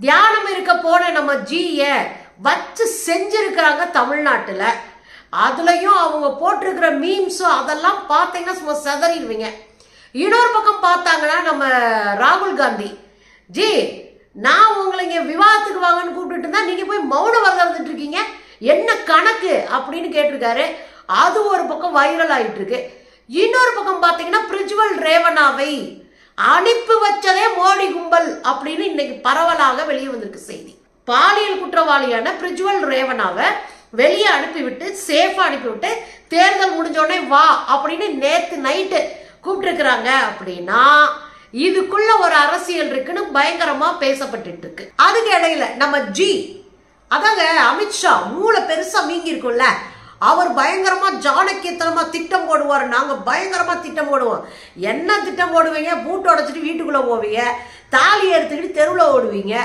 தியானம் இருக்க போன நம்ம ஜிய வச்சு செஞ்சிருக்கிறாங்க தமிழ்நாட்டுல. அதுலயும் அவங்க போட்டிருக்கிற மீம்ஸும் அதெல்லாம் பார்த்தீங்கன்னா சும்மா செதறிடுவீங்க. இன்னொரு பக்கம் பார்த்தாங்கன்னா நம்ம ராகுல் காந்தி. ஜி நான் உங்களை இங்க விவாதத்துக்கு வாங்கன்னு கூப்பிட்டுட்டு இருந்தா நீங்க போய் மௌன விரதம் இருந்துட்டு இருக்கீங்க. என்ன கணக்கு? அப்படின்னு கேட்டிருக்காரு. அது ஒரு பக்கம் வைரல் ஆயிட்டு இருக்கு. இன்னொரு பக்கம் பார்த்தீங்கன்னா பிரிஜுவல் ரேவனாவை அனுப்பி வச்சதே மோடி கும்பல் அப்படின்னு இன்னைக்கு பரவலாக வெளியே வந்திருக்கு செய்தி. பாலியல் குற்றவாளியான பிரிஜுவல் ரேவனாவை வெளியே அனுப்பிவிட்டு சேஃபா அனுப்பிவிட்டு தேர்தல் முடிஞ்சோடனே வா அப்படின்னு நேத்து நைட்டு கூப்பிட்டுருக்குறாங்க அப்படின்னா இதுக்குள்ள ஒரு அரசியல் இருக்குன்னு பயங்கரமா பேசப்பட்டு இருக்கு அதுக்கு இடையில நம்ம ஜி அதாங்க அமித்ஷா மூளை பெருசா மீங்கி இருக்கும்ல அவர் பயங்கரமா ஜானக்கியத்தனமா திட்டம் போடுவார். நாங்க பயங்கரமா திட்டம் போடுவோம். என்ன திட்டம் போடுவீங்க? பூட்டு உடைச்சிட்டு வீட்டுக்குள்ள போவீங்க. தாலி எடுத்துக்கிட்டு தெருவில் ஓடுவீங்க.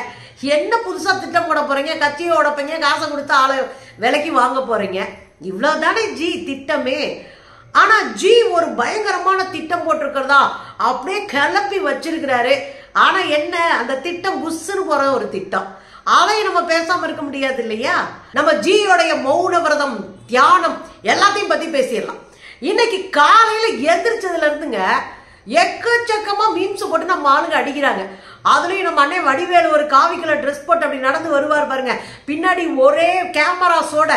என்ன புதுசா திட்டம் போட போறீங்க? கட்சியை உடப்பீங்க காசை கொடுத்து ஆளை விலைக்கு வாங்க போறீங்க. இவ்வளவுதானே ஜி திட்டமே. ஆனா ஜி ஒரு பயங்கரமான திட்டம் போட்டிருக்கிறதா? அப்படியே கிளப்பி வச்சிருக்கிறாரு. ஆனா என்ன? அந்த திட்டம் புஷ்ஷுன்னு போற ஒரு திட்டம். அதையும் நம்ம பேசாம இருக்க முடியாது இல்லையா? நம்ம ஜியோடைய மௌன விரதம் தியானம் எல்லாத்தையும் பத்தி பேசிடலாம். இன்னைக்கு காலையில எந்திரிச்சதுல இருந்துங்க எக்கச்சக்கமா மீம்ஸ் போட்டு நம்ம ஆளுங்க அடிக்கிறாங்க. அதுலயும் நம்ம அண்ணன் வடிவேலு ஒரு காவி கலர் ட்ரெஸ் போட்டு அப்படி நடந்து வருவார் பாருங்க. பின்னாடி ஒரே கேமராஸோட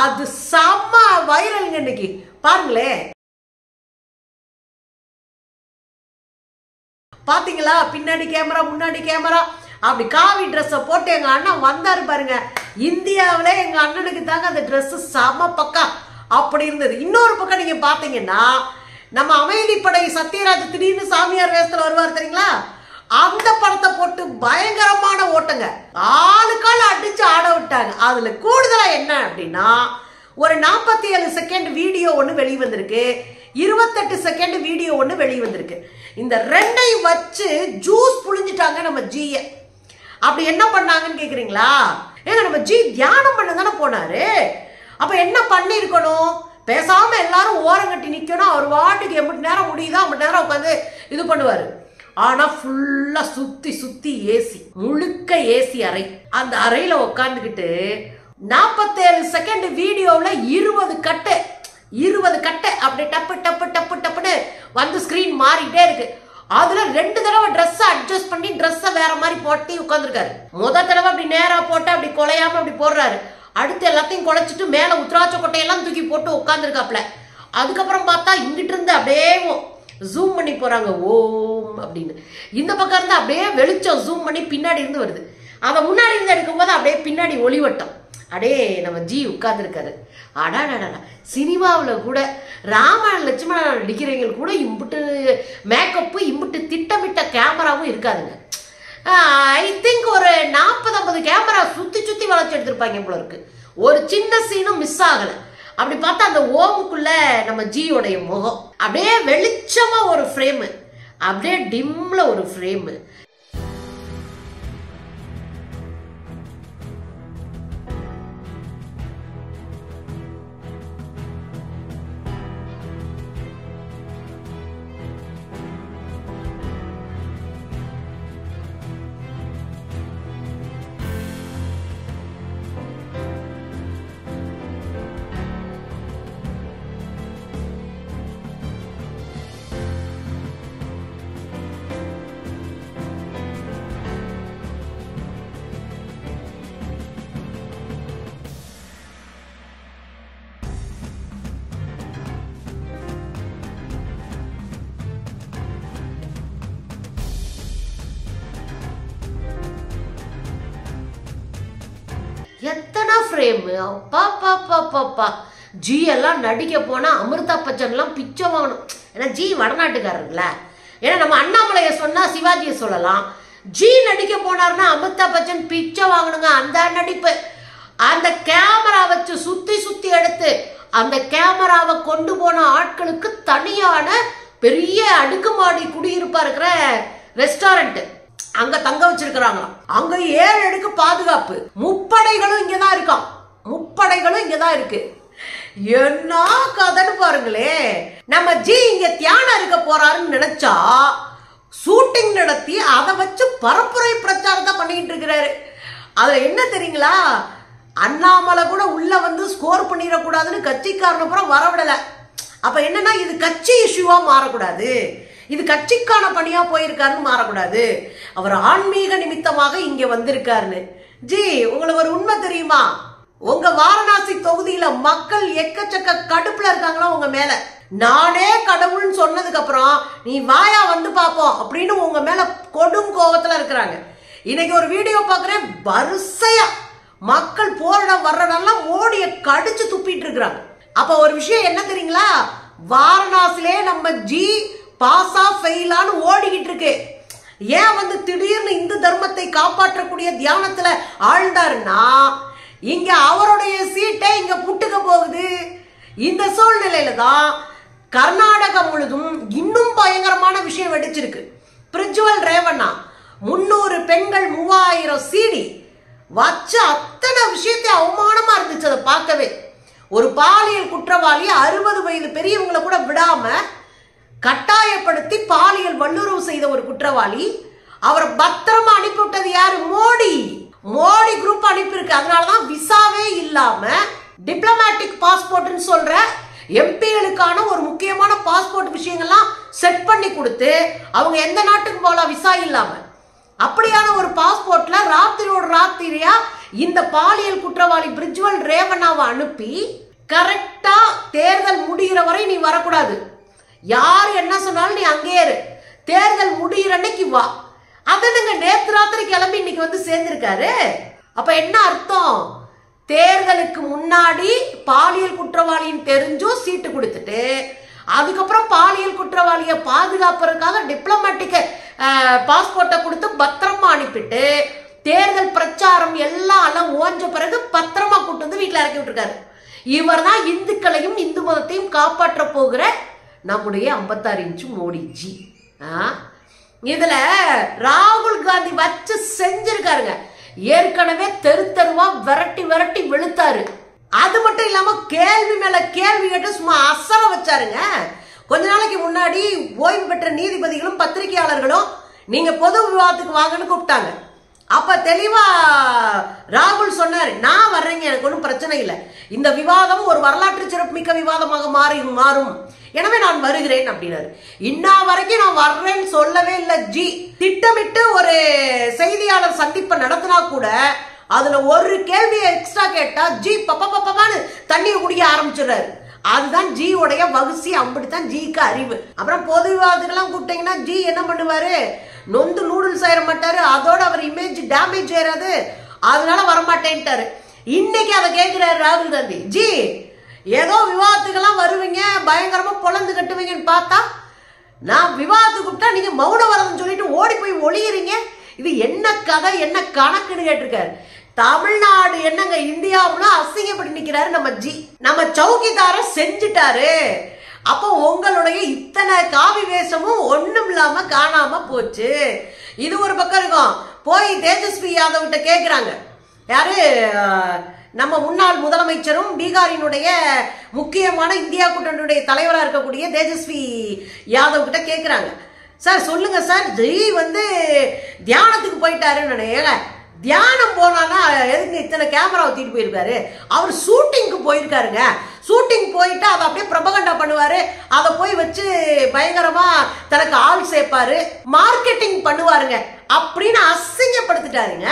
அது செம்ம வைரலுங்க இன்னைக்கு. பாருங்களே பாத்தீங்களா? பின்னாடி கேமரா முன்னாடி கேமரா அப்படி காவி ட்ரெஸ்ஸை போட்டு எங்க அண்ணன் வந்தாரு பாருங்க. இந்தியாவில் எங்க அண்ணனுக்கு தாங்க அந்த ட்ரெஸ்ஸு செம பக்கா. அப்படி இருந்தது. இன்னொரு பக்கம் நீங்க பாத்தீங்கன்னா நம்ம அமைதிப்படை சத்யராஜ் திடீர்னு சாமியார் வேஷத்துல வருவார் தெரியுங்களா? அந்த படத்தை போட்டு பயங்கரமான ஓட்டங்க. ஆளுக்கால் அடிச்சு ஆட விட்டாங்க. அதுல கூடுதலா என்ன அப்படின்னா ஒரு நாற்பத்தி ஏழு செகண்ட் வீடியோ ஒன்று வெளிவந்திருக்கு. இருபத்தெட்டு செகண்ட் வீடியோ ஒன்று வெளிவந்திருக்கு. இந்த ரெண்டையும் வச்சு ஜூஸ் புழிஞ்சிட்டாங்க நம்ம ஜியை அப்படி என்ன பண்ணாங்கன்னு கேக்குறீங்களா? ஏங்க நம்ம ஜி தியானம் பண்ண தானே போனாரு? அப்ப என்ன பண்ணிருக்கணும்? பேசாம எல்லாரும் ஓரங்கட்டி நிக்கணும். அவர் வாட்டுக்கு எம்பிட்டு நேரம் முடியுதோ? அம்பிட்டு நேரம் உட்காந்து இது பண்ணுவாரு. ஆனா ஃபுல்லா சுத்தி சுத்தி ஏசி முழுக்க ஏசி அறை. அந்த அறையில உட்காந்துக்கிட்டு நாற்பத்தேழு செகண்ட் வீடியோவில் இருபது கட்டு இருபது கட்டு அப்படி டப்பு டப்பு டப்பு டப்புன்னு வந்து ஸ்கிரீன் மாறிட்டே இருக்கு. அதுல ரெண்டு தடவை ட்ரெஸ் அட்ஜஸ்ட் பண்ணி ட்ரெஸ்ஸை வேற மாதிரி போட்டு உட்காந்துருக்காரு முத தடவை அப்படி நேரா போட்டு அப்படி கொலையாம அப்படி போடுறாரு. அடுத்து எல்லாத்தையும் குலைச்சிட்டு மேல உத்ராட்ச கொட்டையெல்லாம் தூக்கி போட்டு உட்காந்துருக்காப்ல அதுக்கப்புறம் பார்த்தா இங்கிட்டு இருந்து அப்படியே ஜூம் பண்ணி போறாங்க. ஓம் அப்படின்னு. இந்த பக்கம் இருந்து அப்படியே வெளிச்சம் ஜூம் பண்ணி பின்னாடி இருந்து வருது. அதை முன்னாடி இருந்து எடுக்கும்போது அப்படியே பின்னாடி ஒளிவட்டம். அடே நம்ம ஜி உட்கார்ந்துருக்காரு. அடாடாடா சினிமாவில் கூட ராமன் லட்சுமணன் நடிக்கிறவங்க கூட இம்புட்டு மேக்கப்பு இம்புட்டு திட்டமிட்ட கேமராவும் இருக்காதுங்க. ஐ திங்க் ஒரு நாற்பது ஐம்பது கேமரா சுற்றி சுற்றி வளர்ச்சி எடுத்திருப்பாங்க போல இருக்கு. ஒரு சின்ன சீனும் மிஸ் ஆகலை. அப்படி பார்த்தா அந்த ஓமுக்குள்ள நம்ம ஜியோடைய முகம். அப்படியே வெளிச்சமாக ஒரு ஃப்ரேமு அப்படியே டிம்மில் ஒரு ஃப்ரேமு ஃப்ரேம் அப்பா பாப்பா பாப்பா ஜி எல்லாம் நடிக்க போனால் அமிர்தா பச்சன்லாம் பிச்சை வாங்கணும். ஏன்னா ஜி வடநாட்டுக்காரர்ல ஏன்னா நம்ம அண்ணாமலையை சொன்னால் சிவாஜியை சொல்லலாம். ஜி நடிக்க போனார்னா அமிர்தா பச்சன் பிச்சை வாங்கணுங்க. அந்த நடிப்பு. அந்த கேமரா வச்சு சுற்றி சுற்றி எடுத்து அந்த கேமராவை கொண்டு போன ஆட்களுக்கு தனியான பெரிய அடுக்குமாடி குடியிருப்பா இருக்கிற ரெஸ்டாரண்ட்டு. அங்க தங்க வச்சிருக்கிறாங்களாம். அங்க ஏழு அடுக்கு பாதுகாப்பு. முப்படைகளும் இங்கதான் இருக்கான் முப்படைகளும் இங்கதான் இருக்கு. என்ன கதைன்னு பாருங்களே நம்ம ஜி இங்க தியானம் இருக்க போறாருன்னு நினைச்சா ஷூட்டிங் நடத்தி அதை வச்சு பரப்புரை பிரச்சாரத்தை பண்ணிட்டு இருக்கிறாரு. அதுல என்ன தெரியுங்களா? அண்ணாமலை கூட உள்ள வந்து ஸ்கோர் பண்ணிடக்கூடாதுன்னு கட்சிக்காரனை கூட வரவிடல. அப்ப என்னன்னா இது கட்சி இஷ்யூவா மாறக்கூடாது. இது கட்சிக்கான பணியா போயிருக்காருன்னு மாறக்கூடாது. அவர் ஆன்மீக நிமித்தமாக இங்கே வந்திருக்காருன்னு. ஜி உங்களுக்கு ஒரு உண்மை தெரியுமா? உங்க வாரணாசி தொகுதியில மக்கள் எக்கச்சக்க கடுப்புல இருக்காங்களா உங்க மேல? நானே கடவுள்னு சொன்னதுக்கு அப்புறம் நீ வாயா வந்து பாப்போம் அப்படின்னு உங்க மேல கொடும் கோபத்துல இருக்கிறாங்க. இன்னைக்கு ஒரு வீடியோ பார்க்குறேன் வரிசையா மக்கள் போரிடம் வர்றதெல்லாம் மோடியை கடிச்சு துப்பிட்டு இருக்கிறாங்க. அப்ப ஒரு விஷயம் என்ன தெரியுங்களா? வாரணாசிலே நம்ம ஜி பாஸா ஃபெயிலான்னு ஓடிக்கிட்டு இருக்கு. ஏன் வந்து திடீர்னு இந்து தர்மத்தை காப்பாற்றக்கூடிய தியானத்துல ஆழ்ந்தாருன்னா இங்க அவருடைய சீட்டை இங்க புட்டுக்க போகுது. இந்த சூழ்நிலையில தான் கர்நாடகம் முழுதும் இன்னும் பயங்கரமான விஷயம் வெடிச்சிருக்கு. பிரிஜுவல் ரேவண்ணா முன்னூறு பெண்கள் மூவாயிரம் சீடி வச்ச அத்தனை விஷயத்தை அவமானமா இருந்துச்சு அதை பார்க்கவே. ஒரு பாலியல் குற்றவாளி அறுபது வயது பெரியவங்களை கூட விடாம கட்டாயப்படுத்தி வல்லுறவு செய்த ஒரு குற்றவாளி அவரை பத்திரமா அனுப்பிவிட்டது யாரு? மோடி. மோடி குரூப் அனுப்பியிருக்கு. அதனாலதான் விசாவே இல்லாம டிப்ளமேட்டிக் பாஸ்போர்ட்னு சொல்ற எம்பிகளுக்கான ஒரு முக்கியமான பாஸ்போர்ட் விஷயங்கள்லாம் செட் பண்ணி கொடுத்து அவங்க எந்த நாட்டுக்கு போகலாம் விசா இல்லாம. அப்படியான ஒரு பாஸ்போர்ட்ல ராத்திரியோட ராத்திரியா இந்த பாலியல் குற்றவாளி பிரிஜ்வல் ரேவண்ணாவை அனுப்பி கரெக்டா தேர்தல் முடிகிற வரை நீ வரக்கூடாது. யார் என்ன சொன்னாலும் நீ அங்கேயே இரு. தேர்தல் முடியிற அன்னைக்கு வா. அதனுங்க நேத்து ராத்திரி கிளம்பி இன்னைக்கு வந்து சேர்ந்திருக்காரு? அப்ப என்ன அர்த்தம்? தேர்தலுக்கு முன்னாடி பாலியல் குற்றவாளின்னு தெரிஞ்சும் சீட்டு கொடுத்துட்டு அதுக்கப்புறம் பாலியல் குற்றவாளியை பாதுகாப்பதற்காக டிப்ளமேட்டிக் பாஸ்போர்ட்டை கொடுத்து பத்திரமா அனுப்பிட்டு தேர்தல் பிரச்சாரம் எல்லாம் எல்லாம் ஓஞ்ச பிறகு பத்திரமா கூட்டு வந்து வீட்டில் இறக்கி விட்டுருக்காரு. இவர் தான் இந்துக்களையும் இந்து மதத்தையும் காப்பாற்ற போகிற நம்முடைய ஐம்பத்தாறு இன்ச்சு மோடிஜி. இதுல ராகுல் காந்தி வச்சு செஞ்சிருக்காருங்க. ஏற்கனவே தெரு தெருவா விரட்டி விரட்டி வெளுத்தாரு அது மட்டும் இல்லாம கேள்வி மேல கேள்வி கேட்டு சும்மா அசர வச்சாருங்க. கொஞ்ச நாளைக்கு முன்னாடி ஓய்வு பெற்ற நீதிபதிகளும் பத்திரிகையாளர்களும் நீங்க பொது விவாதத்துக்கு வாங்கன்னு கூப்பிட்டாங்க. அப்ப தெளிவா ராகுல் சொன்னாரு நான் வர்றேங்க எனக்கு ஒன்றும் பிரச்சனை இல்லை. இந்த விவாதம் ஒரு வரலாற்று சிறப்புமிக்க விவாதமாக மாறி மாறும். எனவே நான் வருகிறேன் அப்படின்னாரு. இன்னா வரைக்கும் நான் வர்றேன்னு சொல்லவே இல்லை ஜி. திட்டமிட்டு ஒரு செய்தியாளர் சந்திப்பை நடத்தினா கூட அதுல ஒரு கேள்வியை எக்ஸ்ட்ரா கேட்டா ஜி பப்ப பப்பப்பான்னு தண்ணீர் குடிக்க ஆரம்பிச்சிடுறாரு. அதுதான் ஜி உடைய வகுசி அப்படித்தான் ஜிக்கு அறிவு. அப்புறம் பொது விவாதத்துக்கெல்லாம் கூப்பிட்டீங்கன்னா ஜி என்ன பண்ணுவாரு? நொந்து நூடுல்ஸ் ஆயிட மாட்டாரு அதோட அவர் இமேஜ் டேமேஜ் ஆயிடாது அதனால வரமாட்டேன்ட்டாரு. இன்னைக்கு அதை கேட்கிறாரு ராகுல் காந்தி. ஜி ஏதோ விவாதத்துக்கெல்லாம் வருவீங்க பயங்கரமா பொழந்து கட்டுவீங்கன்னு பார்த்தா நான் விவாதத்துக்கு கூப்பிட்டா நீங்க மௌன வரதுன்னு சொல்லிட்டு ஓடி போய் ஒளியிறீங்க. இது என்ன கதை என்ன கணக்குன்னு கேட்டிருக்காரு. தமிழ்நாடு என்னங்க இந்தியாவுல அசிங்கப்பட்டு நிக்கிறாரு நம்ம ஜி. நம்ம சௌக்கிதார செஞ்சுட்டாரு. அப்போ உங்களுடைய இத்தனை காவி வேஷமும் ஒண்ணும் இல்லாம காணாம போச்சு. இது ஒரு பக்கம் இருக்கும். போய் தேஜஸ்வி யாதவ் கிட்ட கேக்குறாங்க. யாரு? நம்ம முன்னாள் முதலமைச்சரும் பீகாரினுடைய முக்கியமான இந்தியா கூட்டணியுடைய தலைவராக இருக்கக்கூடிய தேஜஸ்வி யாதவ் கிட்ட கேட்குறாங்க சார் சொல்லுங்க சார். ஜெய் வந்து தியானத்துக்கு போயிட்டாருன்னு நினைக்கல தியானம் போனானா எதுக்கு இத்தனை கேமராவை தூக்கிட்டு போயிருக்காரு? அவர் ஷூட்டிங்க்கு போயிருக்காருங்க. ஷூட்டிங் போயிட்டு அதை அப்படியே பிரபகண்டா பண்ணுவாரு. அதை போய் வச்சு பயங்கரமா தனக்கு ஆள் சேர்ப்பாரு. மார்க்கெட்டிங் பண்ணுவாருங்க. அப்படின்னு அசிங்கப்படுத்திட்டாருங்க.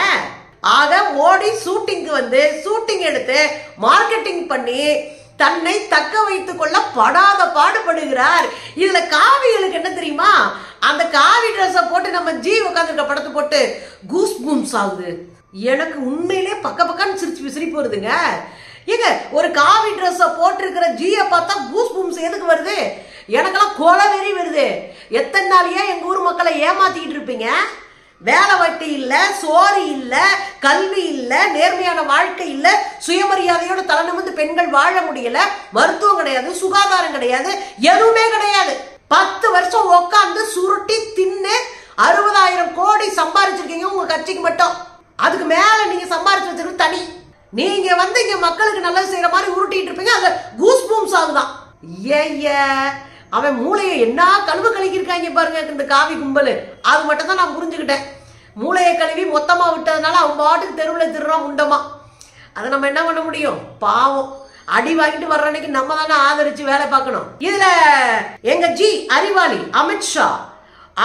ஆக ஓடி ஷூட்டிங்க்கு வந்து ஷூட்டிங் எடுத்து மார்க்கெட்டிங் பண்ணி தன்னை தக்க வைத்துக் கொள்ள படாத பாடுபடுகிறார். இதுல காவிகளுக்கு என்ன தெரியுமா? அந்த காவி ட்ரெஸ்ஸை போட்டு நம்ம ஜீ உட்காந்துருக்க படத்தை போட்டு கூஸ் பூம்ஸ் ஆகுது. எனக்கு உண்மையிலே பக்க பக்கன்னு சிரிச்சு சிரிப்பு வருதுங்க ஏங்க ஒரு காவி ட்ரெஸ்ஸை போட்டிருக்கிற ஜியை பார்த்தா கூஸ் பூம்ஸ் எதுக்கு வருது? எனக்கெல்லாம் கொலை வெறி வருது. எத்தனை நாளையா எங்க ஊர் மக்களை ஏமாத்திக்கிட்டு இருப்பீங்க? வேலை வட்டி இல்லை சோறு இல்லை கல்வி இல்லை நேர்மையான வாழ்க்கை இல்லை சுயமரியாதையோட தலை நிமிர்ந்து பெண்கள் வாழ முடியல மருத்துவம் கிடையாது சுகாதாரம் கிடையாது எதுவுமே கிடையாது. பத்து வருஷம் உட்காந்து சுருட்டி தின்னு அறுபதாயிரம் கோடி சம்பாரிச்சிருக்கீங்க உங்க கட்சிக்கு மட்டும். அதுக்கு மேல நீங்க சம்பாரிச்சு வச்சிருக்க தனி. நீங்க வந்து இங்க மக்களுக்கு நல்லது செய்யற மாதிரி உருட்டிட்டு இருப்பீங்க அந்த கூஸ் பூம்ஸ் ஆகுதான். ஏய்ய அவன் மூளையை என்ன கழுவு கழுகிருக்காங்க பாருங்க இந்த காவி கும்பல். அது மட்டும் தான் நான் புரிஞ்சுக்கிட்டேன். மூளையை கழுவி மொத்தமா விட்டதுனால அவன் பாட்டுக்கு தெருவில் திருறான் முண்டமா. அதை நம்ம என்ன பண்ண முடியும்? பாவம். அடி வாங்கிட்டு வர்ற அன்னைக்கு நம்ம தானே ஆதரிச்சு வேலை பார்க்கணும். இதுல எங்க ஜி அறிவாளி அமித்ஷா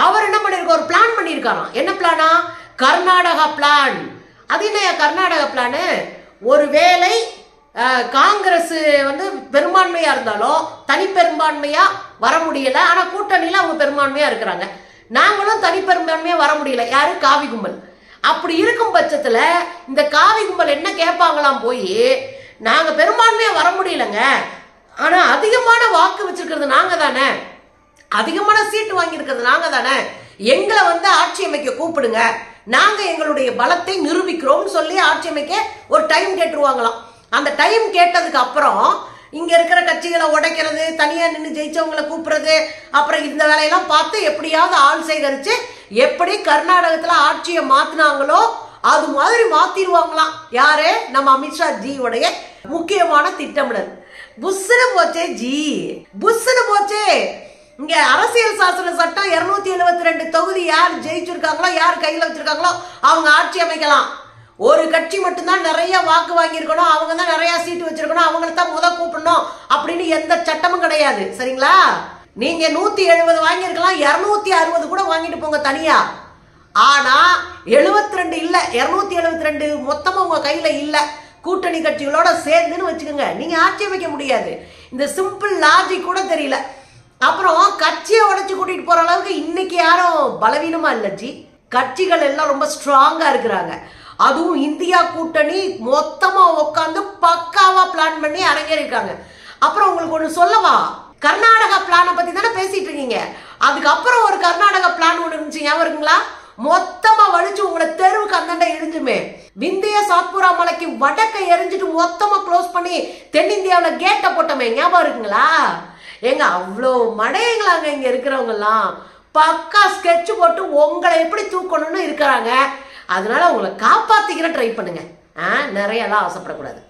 அவர் என்ன பண்ணிருக்க ஒரு பிளான் பண்ணியிருக்காராம். என்ன பிளானா கர்நாடகா பிளான் அது என்ன கர்நாடகா பிளானு ஒருவேளை காங்கிரஸ் வந்து பெரும்பான்மையா இருந்தாலும் தனி பெரும்பான்மையா வர முடியல. ஆனா கூட்டணியில அவங்க பெரும்பான்மையா இருக்கிறாங்க. நாங்களும் தனி பெரும்பான்மையா வர முடியல. யாரு? காவி கும்பல். அப்படி இருக்கும் பட்சத்துல இந்த காவி கும்பல் என்ன கேட்பாங்களாம் போய் நாங்க பெரும்பான்மையா வர முடியலங்க. ஆனா அதிகமான வாக்கு வச்சிருக்கிறது நாங்க தானே. அதிகமான சீட்டு வாங்கி இருக்கிறது நாங்க தானே. எங்களை வந்து ஆட்சி அமைக்க கூப்பிடுங்க. நாங்க எங்களுடைய பலத்தை நிரூபிக்கிறோம்னு சொல்லி ஆட்சி அமைக்க ஒரு டைம் கேட்டுருவாங்களாம். அந்த டைம் கேட்டதுக்கு அப்புறம் இங்க இருக்கிற கட்சிகளை உடைக்கிறது தனியா நின்று ஜெயிச்சவங்களை கூப்பிடுறது அப்புறம் இந்த வேலையெல்லாம் பார்த்து எப்படியாவது ஆள் சேகரிச்சு எப்படி கர்நாடகத்துல ஆட்சியை மாத்தினாங்களோ அது மாதிரி மாத்திடுவாங்களாம். யாரு? நம்ம அமித்ஷா ஜியோடைய முக்கியமான திட்டமிடல். புஸ்ஸுன்னு போச்சே ஜி. புஸ்ஸுன்னு போச்சே. இங்க அரசியல் சாசன சட்டம் இருநூத்தி எழுபத்தி ரெண்டு தொகுதி யார் ஜெயிச்சிருக்காங்களோ யார் கையில வச்சிருக்காங்களோ அவங்க ஆட்சி அமைக்கலாம். ஒரு கட்சி மட்டும்தான் நிறைய வாக்கு வாங்கியிருக்கணும் அவங்க தான் நிறைய சீட்டு வச்சிருக்கணும் அவங்கள தான் முத கூப்பிடணும் அப்படின்னு எந்த சட்டமும் கிடையாது. சரிங்களா? நீங்க நூத்தி எழுபது வாங்கியிருக்கலாம் இருநூத்தி அறுபது கூட வாங்கிட்டு போங்க தனியா. ஆனா 72 ரெண்டு இல்ல இருநூத்தி எழுபத்தி ரெண்டு மொத்தமா உங்க கையில இல்ல. கூட்டணி கட்சிகளோட சேர்ந்துன்னு வச்சுக்கோங்க. நீங்க ஆட்சி அமைக்க முடியாது. இந்த சிம்பிள் லாஜிக் கூட தெரியல. அப்புறம் கட்சியை உடச்சி கூட்டிகிட்டு போகிற அளவுக்கு இன்னைக்கு யாரும் பலவீனமாக இல்ல ஜி. கட்சிகள் எல்லாம் ரொம்ப ஸ்ட்ராங்காக இருக்கிறாங்க. அதுவும் இந்தியா கூட்டணி மொத்தமாக உட்காந்து பக்காவாக பிளான் பண்ணி அரங்கேறிருக்காங்க. அப்புறம் உங்களுக்கு ஒன்று சொல்லவா? கர்நாடகா பிளானை பற்றி தானே பேசிட்டு இருக்கீங்க. அதுக்கப்புறம் ஒரு கர்நாடகா பிளான் ஒன்று இருந்துச்சு ஞாபகம் இருக்குங்களா? மொத்தமா வலிச்சு உங்களை தெருவுக்கு அந்தாண்ட எரிஞ்சுமே. விந்திய சாத்புரா மலைக்கு வடக்க எரிஞ்சிட்டு மொத்தமா க்ளோஸ் பண்ணி தென்னிந்தியாவில் கேட்டை போட்டோமே ஞாபகம் இருக்குங்களா? ஏங்க அவ்வளோ மடையங்களாங்க இங்கே இருக்கிறவங்கெல்லாம். பக்கா ஸ்கெட்ச் போட்டு உங்களை எப்படி தூக்கணும்னு இருக்கிறாங்க. அதனால உங்களை காப்பாற்றிக்கிற ட்ரை பண்ணுங்க. ஆ நிறைய ஆசைப்படக்கூடாது.